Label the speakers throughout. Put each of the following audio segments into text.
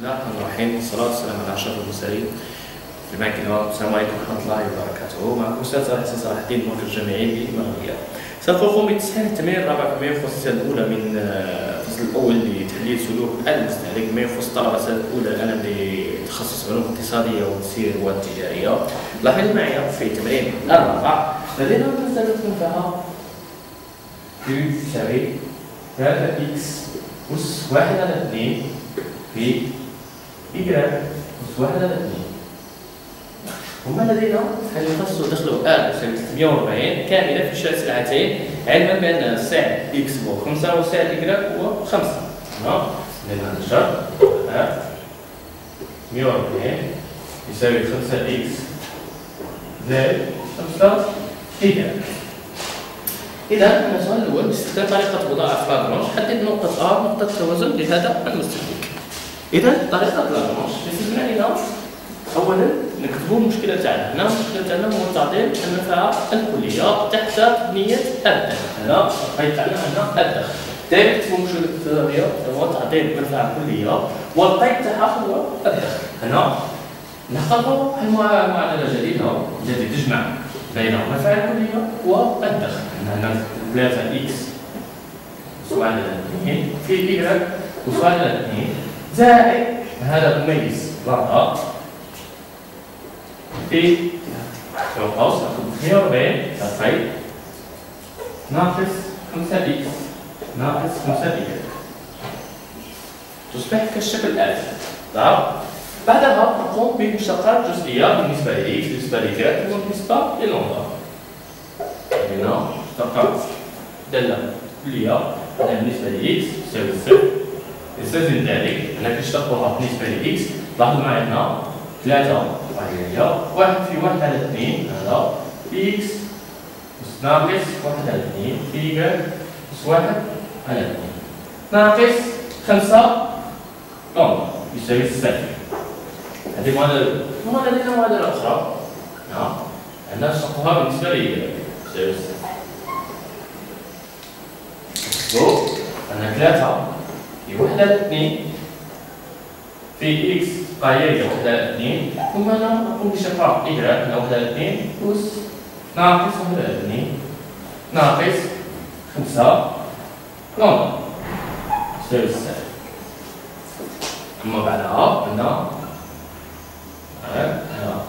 Speaker 1: بسم الله الرحمن الرحيم. والصلاة والسلام على أشرف المرسلين. في المعكنة السلام عليكم ورحمة الله وبركاته. معكم أستاذ صلاح حسين صلاح الدين المركز الجامعي بمغربية سوف أقوم بتصحيح التمرين الرابع فيما يخص السنة الأولى من آه، الفصل الأول لتحليل سلوك المستهلك. ما يخص طلبة السنة الأولى الآن لتخصص علوم اقتصادية وتسيير والتجارية. لاحظ معي في التمرين الرابع. لدينا مسألة Q تساوي 3 إكس أس واحد على اثنين في إجراء أس واحد على اثنين. وما لدينا هل يخص دخل آل يساوي 340 كاملة في شأن سلعتين علما بأن سعر إكس هو 5 وسعر إجراء هو 5 تمام إذا هذا الشرط آل 140 يساوي 5 إكس زائد 5 إجراء إذا السؤال الأول باستخدام طريقة مضاعف لاجرانج حدد نقطة A نقطة توازن. لهذا المستهلك. إذا طريقة لاجرانج يستلزم لنا أولا نكتبوا المشكلة تاعنا، هنا المشكلة تاعنا هو تعظيم المنفعة الكلية تحت قيد الدخل، هنا القيد تاعنا هنا الدخل. دائما نكتبوا المشكلة الاقتصادية هو تعظيم المنفعة الكلية والقيد تاعها هو الدخل. هنا نخلطوا المعادلة الجديدة التي تجمع بين المنفعة الكلية والدخل. هنا ثلاثة إكس. أسوأ على اثنين في أسوأ على اثنين زائد. هذا مميز. ضغط في قوس ناخذ 140 كالقيد ناقص 5 إكس ناقص 5 إيكغيك تصبح كالشكل الآتي طيب بعدها نقوم بمشتقات جزئية بالنسبة ل x بالنسبة لإيكغيك وبالنسبة للامبدا هنا مشتقة دالة كلية بالنسبة ل x تساوي صفر يستلزم ذلك أنك تشتقها بالنسبة ل x لاحظوا معي هنا ثلاثة وهي واحد في واحد على اثنين هذا x أس ناقص واحد على اثنين في إيكال أس واحد على اثنين. ناقص خمسة نمبر يساوي صفر هذه معادلة ثم لدينا معادلة أخرى. نعم. عندنا نشتقها بالنسبة لإيكال يساوي صفر فوق أنا ثلاثة في على اثنين في إكس قاية وحدة اثنين ثم أنا أقوم بشفاء إجراء من وحدة اثنين أس ناقص وحدة اثنين ناقص خمسة نمبر يساوي الصفر ثم بعدها عندنا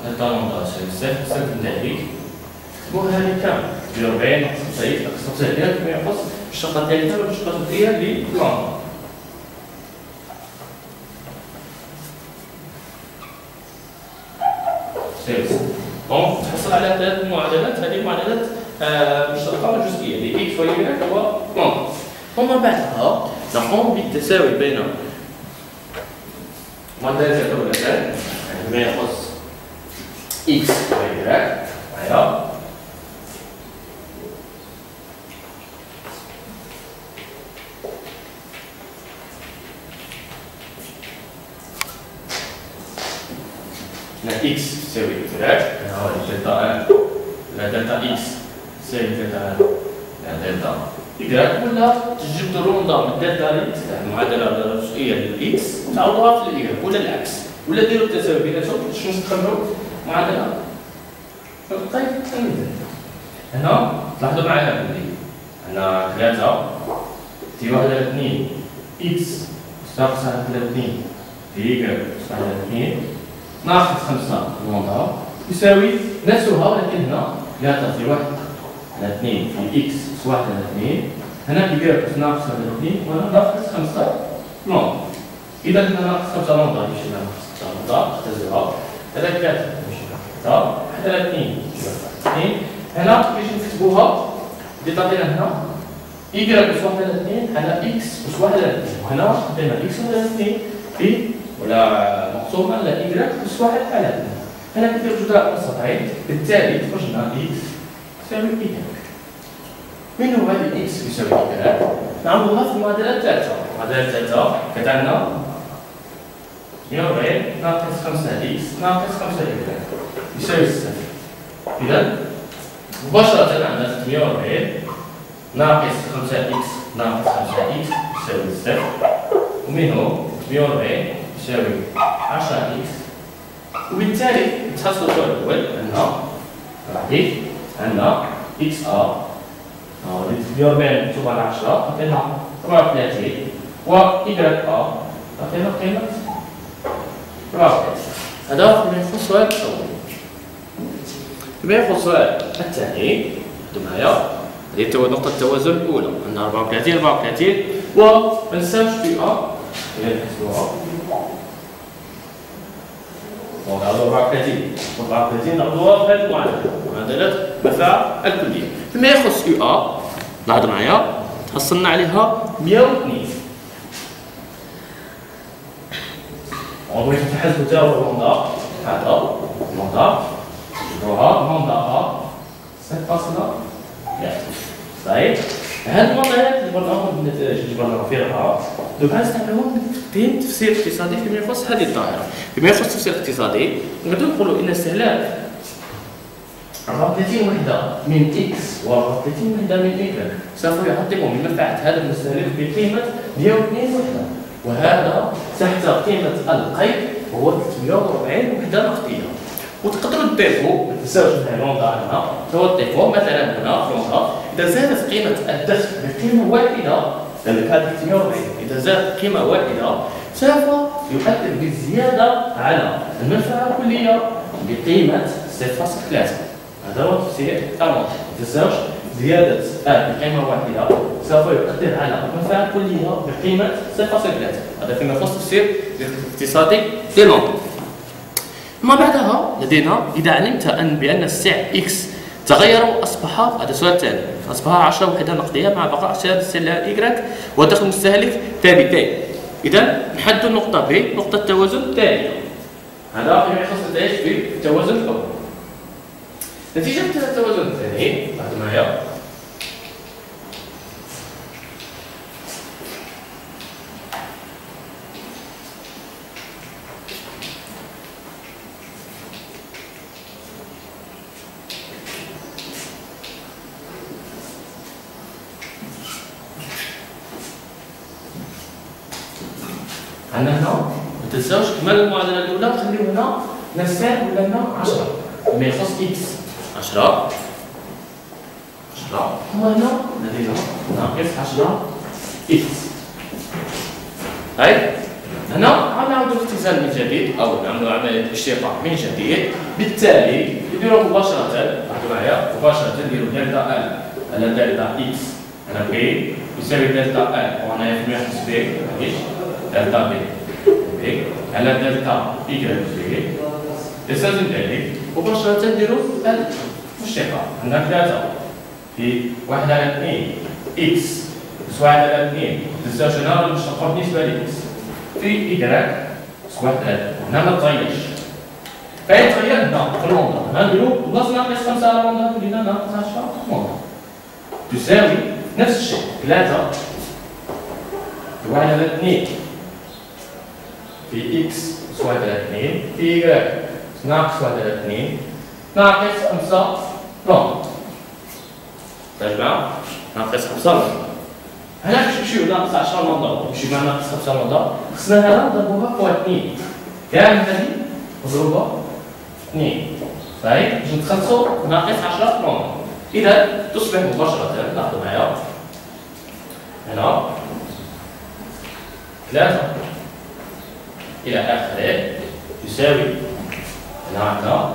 Speaker 1: نلقى نمبر يساوي الصفر صفر من ذلك نكتبوا هذه كامل ب 40 ناقص 90 ناقص 90 كما يخص الشقة الثالثة والشقة الثانية للنمبر donc تحصل على ثلاث معادلات هذه المعادلات آه مشتقة جزئية ل x و y هو لامبدا ثم بعدها نقوم بالتساوي بين معادلات الأولى يعني ما يخص x و y هنا إكس تساوي ثلاث هنا دلتا ان لا دلتا إكس تساوي دلتا ان لا إذا ولا تجيب من دلتا لاكس المعادلة الجزئية للإكس تعوضوها في الإيكغيك ولا العكس. ولا ديروا التساوي بيناتهم باش نستخدموا معادلة. طيب هنا تلاحظوا معايا بلي هنا ثلاثة في واحد على اثنين. إكس ناقص على اثنين. في إيكغيك على اثنين. ناقص خمسة. نوضع يساوي نفسها ولكن هنا ثلاثة في واحد. على اثنين. في إكس. واحد على اثنين هنا كبيرة بلس ناقص على اثنين وهنا ناقص خمسة. لونغ إذا هنا ناقص خمسة لونغ يمشي لنا ناقص خمسة لونغ حتى زيرو ثلاثة يمشي ثلاثة حتى اثنين اثنين هنا كيفاش نكتبوها؟ اللي تعطينا هنا. Y بس واحد على اثنين على x بلس واحد على اثنين وهنا تعطينا x على اثنين في ولا مقسومة على y بس واحد على اثنين هنا كندير جداء من سطحين بالتالي خرجنا x تساوي 2 منهم هذا الاكس بيساوي كذا نعم الثالثة المعادله الثالثة كانت عندنا يو 140 ناقص 5 إكس ناقص 5 واي يساوي صفر. إذا مباشرة عندنا 640 ناقص 5 إكس ناقص 5 إكس يساوي صفر. ومنهم 140 يساوي 10 إكس وبالتالي التحصل الأول أن غادي عندنا إكس ا بين مكتوب على 10 عطينا 34 و ايكغيك ار عطينا قيمه 34 هذا فيما يخص السؤال الأول فيما يخص السؤال الثاني معايا هذه نقطة التوازن الأولى عندنا 34 34 وما ننساوش في أ إلى نحسبوها ونعرضوا 34 34 نعرضوها في هذه المعادلة معادلة مفاعل الكلية فيما يخص يو أ لاحظوا معايا تحصلنا عليها 102 ونبغي نحسبوا تا هو المنظر هذا المنظر نجبروها منظر أ 6.1 صحيح هاد المنظرات اللي ناخذ النتائج اللي بغينا نرفعها دوكا نستعملوهم في تفسير اقتصادي فيما يخص هذه الظاهره فيما يخص التفسير الاقتصادي نقدروا نقولوا إن استهلاك 34 وحدة من إكس و 34 وحدة من ايكغيك سوف يعطيكم من منفعه هذا المستهلك بقيمة 102 وحدة. وهذا تحت قيمة القيد هو 340 وحدة نقديه وتقدروا تضيفوا ما تنساوش هنا هنا تضيفوا مثلا هنا في إذا زادت قيمة الدخل بقيمة واحدة لأن هذه 340 إذا زادت قيمة واحدة سوف يؤثر بزيادة على المنفعه الكلية بقيمة 0.3 هذا هو تفسير ما تنساوش زيادة آه بقيمة واحدة سوف يؤثر على المنفعة الكلية بقيمة 0.3 هذا فيما يخص التفسير الاقتصادي للمنطق ثم بعدها لدينا إذا علمت أن بأن السعر إكس تغير وأصبح هذا السؤال الثاني أصبح 10 وحدة نقدية مع بقاء شهادة السلة إيكغيك ودخل المستهلك ثابتين إذا نحدد النقطة ب نقطة التوازن الثانية هذا فيما يخص النتائج في التوازن الأول نتيجة التوازن الثاني بعد معايا عندنا هنا ما تنساوش كمال المعادله الاولى نخليو هنا نفسها ولا لنا 10 ما يخص إكس 10 10 وهنا لدينا ناقص 10 إكس هاي. هنا. غنعاودو الاختزال من جديد. أو نعملوا عملية اشتقاق من جديد. بالتالي نديرو مباشرة لاحظوا معايا مباشرة نديرو دلتا ال على دلتا إكس هنا بي يساوي دلتا ال وهنا في المحيط بي. دلتا بي بي على دلتا إيكغيك بي. يستلزم ذلك. مباشرة نديرو الاشتقاق عندنا ثلاثة في واحد على اثنين. إكس يساوي واحد على اثنين. تنساوش هنا المشتقة بالنسبة لإكس في إيكغيك يساوي ثلاثة. هنا ما تغيرش. فيتغير هنا في المنظر هنا نديرو بلاصة ناقص خمسة على المنظر ولينا ناقص عشرة المنظر تساوي نفس الشيء. ثلاثة. في واحد على اثنين. في إكس يساوي على 2 في y. ناقص 1 على 2 ناقص 5 بون تجمع ناقص 5 رمضان هنا شوف ناقص 10 رمضان شوف ناقص 5 رمضان خصنا هنا نضربوها فوا 2 كامل هذه مضروبه 2 صحيح باش نتخلصوا ناقص 10 رمضان اذا تصبح مباشره لاحظوا معايا هنا 3 إلى اخره يساوي هنا عندنا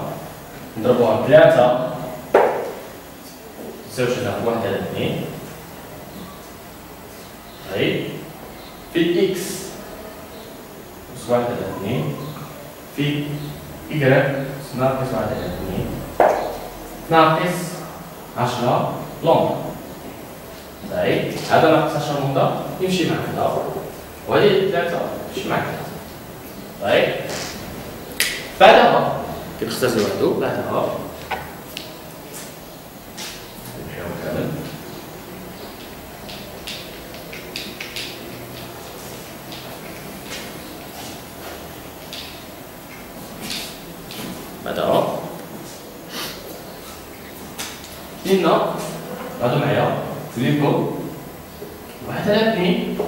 Speaker 1: نضربوها 3 زوجنا واحد على اثنين. طيب. في إكس ناقص واحد على اثنين. في إجراء ناقص واحد على اثنين. ناقص عشرة لوندا طيب. هذا ناقص عشرة لوندا يمشي مع هذا وهذه ثلاثة يمشي مع ثلاثة طيب. بعدها كيبقى وحده بعدها بعدها لنا هذا معايا تريبو واحد على اثنين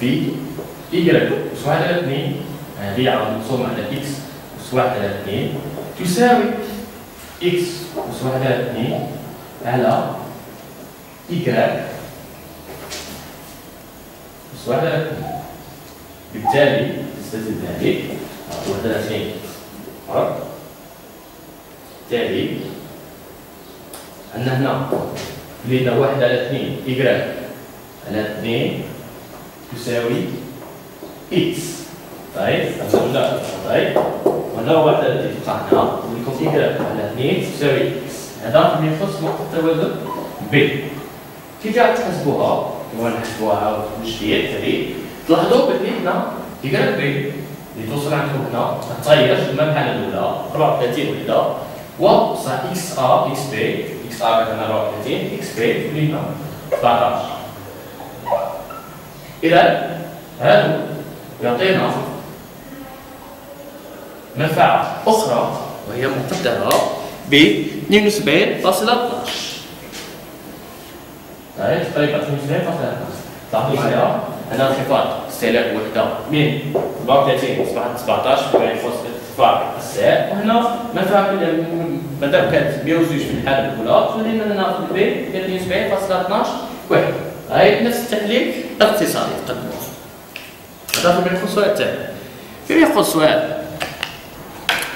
Speaker 1: في إيكغيك واحد على اثنين هذه عاود نقسم على إكس أس واحد على اثنين تساوي إكس أس واحد على اثنين على إيكغيك أس واحد على اثنين بالتالي ذلك. واحد على اثنين. بالتالي أن هنا لقينا واحد على اثنين إيكغيك على اثنين تساوي إكس. طيب؟ هنا طيب؟ وهنا واحد التي تبقى هنا ولكم إيكغيك على اثنين تساوي إكس. هذا فيما يخص نقطة التوازن بي كيف غادي تحسبوها؟ كيما نحسبوها عاود من جديد هذه تلاحظوا بلي هنا إيكغيك بي اللي توصل عندكم هنا تغير كما بحال الأولى 34 وحدة وصح إكس أ إكس بي إكس أ مثلا 34 إكس بي تولي هنا 17 إذا هذا يعطينا منفعة أخرى وهي مقدرة ب 72.12 طيب تقريبا 72.12 لاحظوا معايا هنا انخفاض استهلاك وحدة من 34 أصبحت 17 بما يخص ارتفاع السعر وهنا منفعة مادام كانت 102 في الحالة الأولى خلينا ناخذ ب 72.12 واحد هاي نفس التحليل اقتصادي تقدمه هذا فيما يخص السؤال الثاني فيما يخص السؤال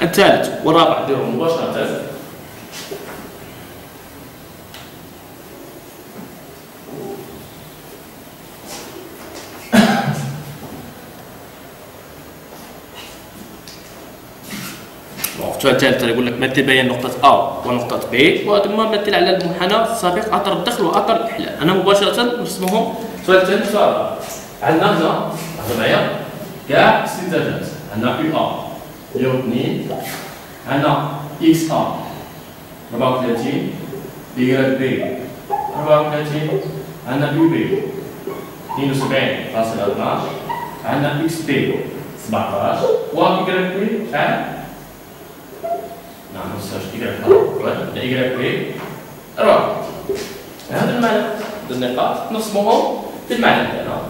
Speaker 1: الثالث والرابع نديرو مباشرة السؤال الثالث يقول لك مثل بين نقطة أ ونقطة ب وثم مثل على المنحنى السابق أثر الدخل وأثر الإحلال. أنا مباشرة نرسمهم سؤال سؤال. عندنا هنا لاحظوا معايا كاع استنتاجات عندنا يو أ 102 عندنا إكس أ 34 Y بي 34 عندنا يو بي 72.12 عندنا إكس بي 17 و Y بي نعم نستخرج إجراء إجراء بي رابط هذا المعنى النقاط نصبهم في المعنى تاعنا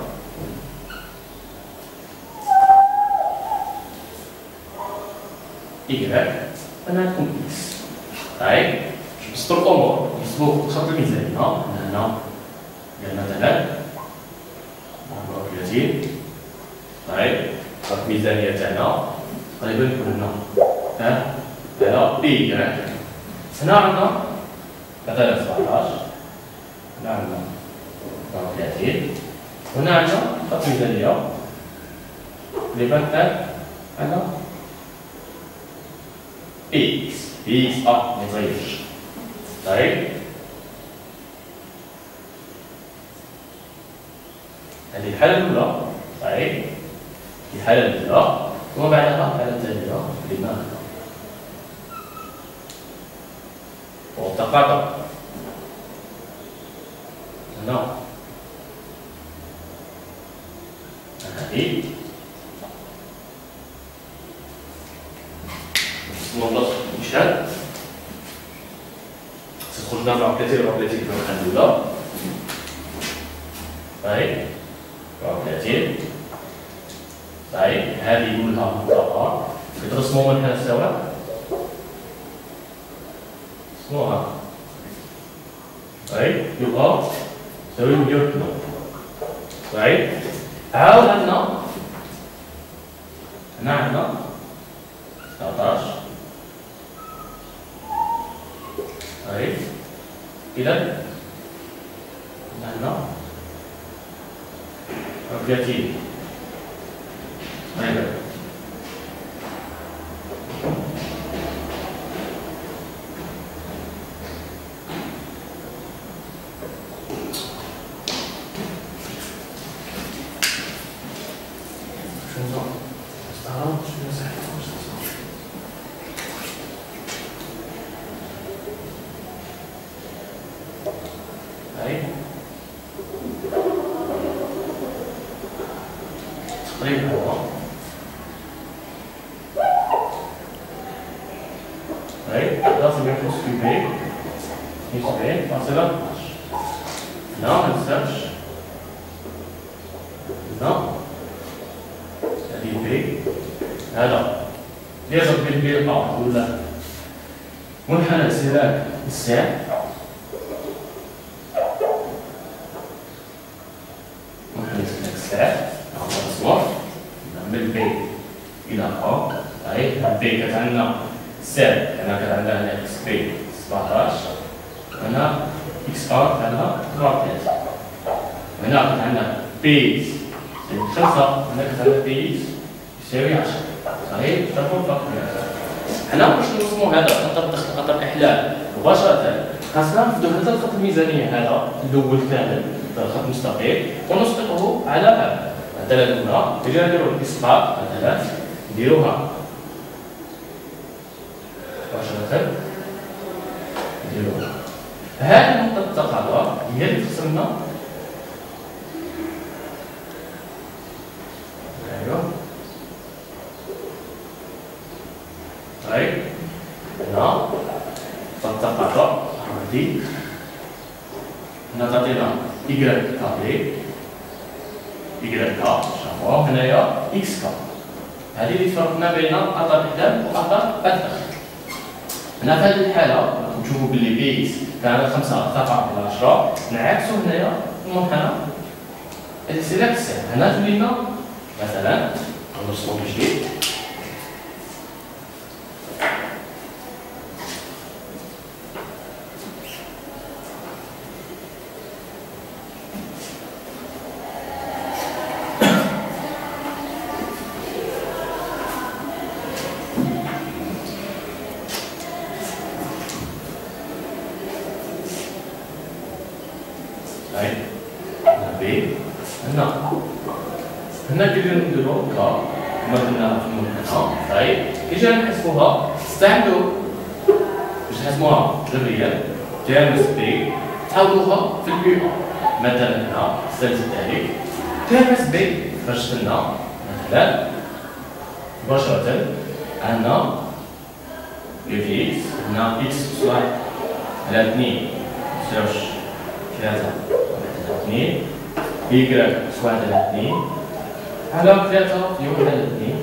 Speaker 1: إجراء أنا تكون إكس طيب نسطر الأمور نسبوه خط الميزانية هنا قلنا مثلا كالاتي طيب خط الميزانية تاعنا تقريبا هنا. ها؟ على بي هنا عندنا؟ مثلا 17 هنا عندنا 34 هنا عندنا خط ميزانية اللي مثل على إكس إكس آه ما يتغيرش طيب. هذه الحالة الأولى. طيب. الحالة الأولى. ثم بعدها؟ الحالة الثانية. لماذا؟ وتقاطع نعم هذه والله مشهد ستخرجنا مع التي في الأولى طيب هذه كلها منطقة كترسموا منها سواء اسمها طيب يبقى تساوي مليون كيلو طيب عاود عندنا هنا عندنا 19 طيب إذا عندنا 30 طيب هذه بي هذا يضرب بالبي ا ولا منحنى سراك الساع منحنى سراك الساع نعمل الصور من بي إلى ا اي بي كتعندنا ساع هنا كتعندنا هنا إكس بي 17 هنا إكس ار عندنا 3 هنا عندنا بي خمسة هنا كتعندنا بي يساوي 10 صحيح تفهم فقط حنا باش نرسمو هذا خطر الدخل خطر الاحلال مباشره خاصنا نفدو هذا الخط الميزانيه هذا الأول كامل خط مستقيم ونسقطه على هذا مثلا الاولى نجي نديرو الاسقاط مثلا نديروها مباشره هذه النقطه التقاطع هي اللي تخصنا أيوه. طيب. هنا تتقاطع هذه هنا تعطينا إيكغيك كابي إكس كا. هذه اللي فرقنا بين أثر الإحداث وأثر الدخل هنا في هذه الحالة نشوفوا باللي بي إكس كان خمسة تقع إلى عشرة نعكسوا هنايا. المنحنى السيلكس. هنا تولينا مثلا. نرسمو بجديد هنا بي هنا هنا كيفاش نديرو كا كما قلنا في المنحنى طيب جينا نحسبوها استعملوا باش نحسبوها جبريا جامس بي. تعوضوها في البي مثلا هنا السادس التالي جامس بي خرجت لنا مثلا. مباشرة عندنا لو إكس هنا إكس واحد على اثنين زوج ثلاثة على اثنين يكراك واحد على اثنين على ثلاثة في واحد على اثنين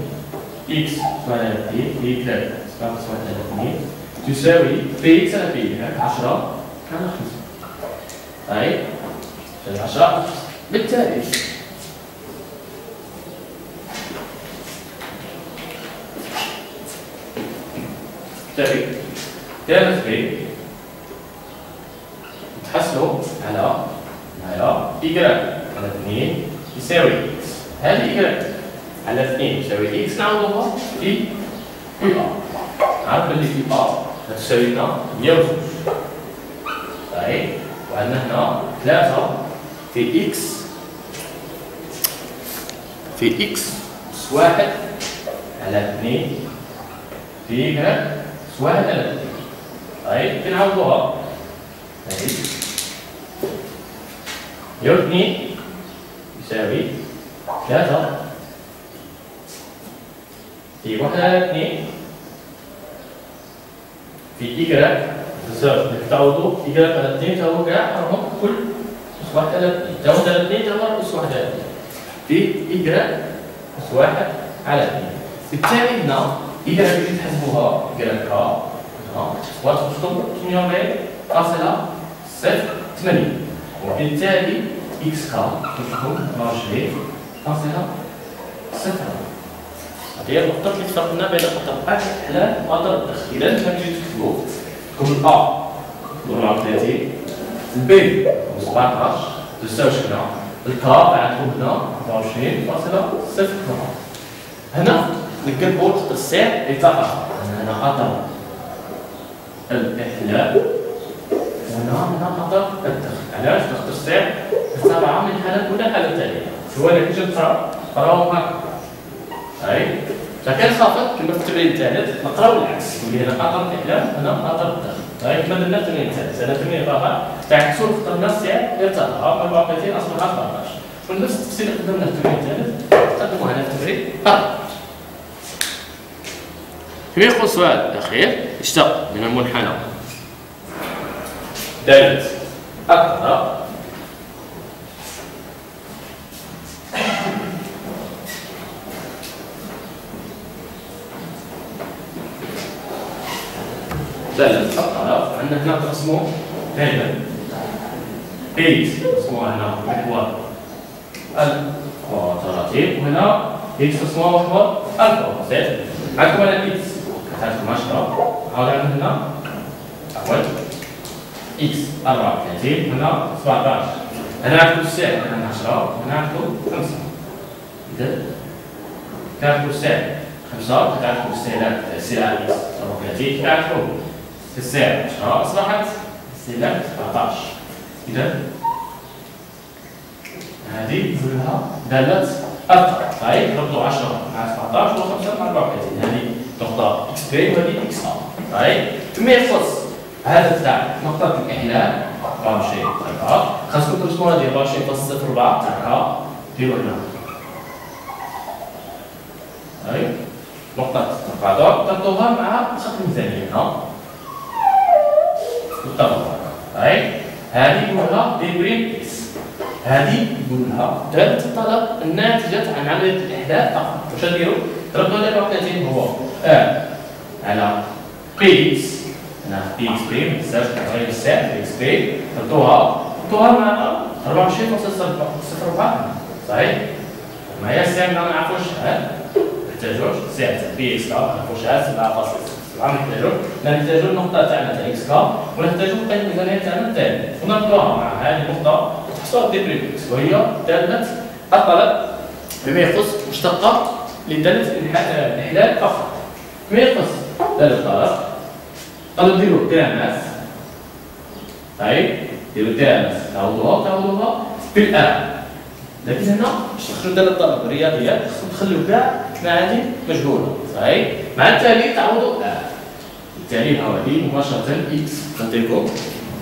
Speaker 1: إكس واحد على اثنين يكراك واحد على اثنين تساوي بي إكس على بي يكراك عشرة على خمسة. طيب عشرة. بالتالي. بالتالي. كانت بي تحصلوا على على إيكغيك على 2 يساوي هذه إيكغيك على 2 يساوي إكس نعوضوها في في أ عارف اللي في أ هتساوي لنا 102 طيب. وعندنا هنا 3 في إكس في إكس أس واحد على 2 في إيكغيك أس واحد على 2 طيب. كنعوضوها طيب. يو اثنين يساوي ثلاثة في واحد على اثنين في تساوي تعوضوا إيكغيك على اثنين تساوي كاع راهم كل أس واحد على اثنين تعوض على اثنين تساوي أس واحد على اثنين في إيكغيك أس واحد على اثنين بالتالي هنا إيكغيك اللي تحسبوها إيكغيك كا هنا وتخصم 800 فاصلة صفر ثمانين وبالتالي إكس كا تكون 24 فاصلة صفر. هي النقطة اللي فرقنا بين خطر الإحلال وخطر الدخل إذا كان تكتبوا تكون الأ؟ 34 البي. 17 تساوي شكون الكا عندكم هنا 24 فاصلة صفر. هنا خط السعر لتقع هنا خطر. الإحلال هنا هنا خطر الدخل علاش؟ السعر تتابع من حالة الأولى الحالة الثانية جات تقرا قراوهم هكا أي فكان خاطر كما في التمرين الثالث نقراو العكس اللي هنا خطر الإحلام هنا خطر الدخل أي كما درنا في التمرين الثالث أنا التمرين الرابع تعكسوا خطر نفس السعر ارتفع أربعتين أصبح 14 ونفس التفسير اللي قدمنا في التمرين الثالث قدموه هنا في التمرين الرابع فيما يقول السؤال الأخير اشتق من المنحنى دالة أكثر دالة الطلب عندنا هنا تقسموا دائما إكس تقسموها هنا. محور الكوادراتيك وهنا إكس تقسموها محور الكوادراتيك عندكم هنا إكس كتعطيكم 10 عاود عندنا هنا. عفوا إكس 34 هنا. 17 هنا عندكم السعر هنا 10 هنا عندكم 5 إذا كان السعر 5 كتعرفوا استهلاك السلع إكس 34 كتعرفوا في السعر 10 أصبحت استهلاك 14 إذا هذه كلها دالة أكثر طيب ضربوا 10 مع 17 و5 مع 34 هذه نقطة إكس بي وهذه إكس أ طيب ثم يخص هذا تاع نقطة الإحلال. 24 تاعها خاصكم ترسموا هذه 24.04 تاعها ديروا هنا. طيب نقطة التقاطع تربطوها مع خط الميزانية هنا هذه يقولها دي بريم إكس. هذه يقول لها الطلب الناتجة عن عملية الإحداث فقط. واش نديرو؟ ضربتو هذا الوحدتين هو آ على بي إكس هنا بي إكس ما تنساش غير الساعة. بي إكس بي ضربتوها ضربتوها مع 24.04 صحيح؟ معايا الساعة ما نعرفوش. نحتاجوش ساعة. بي إكس كا نعرفوش. 7.7 نحتاجو النقطة تاعنا تاع إكس كا ونحتاجو القيمة الميزانية تاعنا الثاني ونضربوها مع هذه النقطة تحصل دي بريفكس وهي دالة الطلب بما يخص مشتقة لدالة الإحلال فقط. بما يخص دالة الطلب قالوا نديرو تامس طيب نديرو تامس تعوضوها تعوضوها بالآن لكن هنا باش تخرجوا دالة الطلب الرياضيات خصكم تخليو كاع هذه مجهولة صحيح؟ مع التالي تعوضوا آن بالتالي هذه مباشرة إكس نعطيكم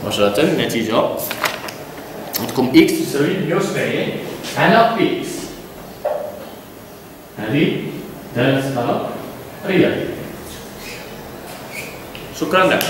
Speaker 1: مباشرة النتيجة عندكم إكس تساوي 170 على إكس هذه دالة طلب رياضي. شكرا لك.